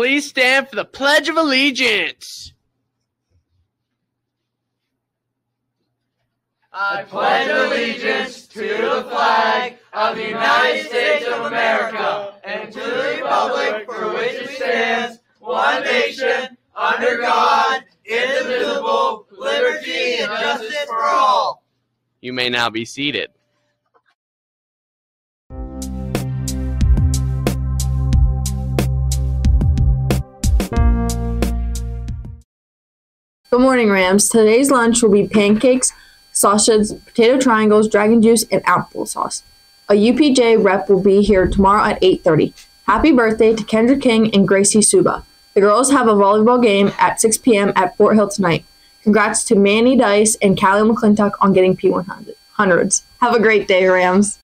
Please stand for the Pledge of Allegiance. I pledge allegiance to the flag of the United States of America and to the republic for which it stands, one nation, under God, indivisible, liberty and justice for all. You may now be seated. Good morning, Rams. Today's lunch will be pancakes, sausages, potato triangles, dragon juice, and applesauce. A UPJ rep will be here tomorrow at 8:30. Happy birthday to Kendra King and Gracie Suba. The girls have a volleyball game at 6 p.m. at Fort Hill tonight. Congrats to Manny Dice and Callie McClintock on getting P100s. Have a great day, Rams.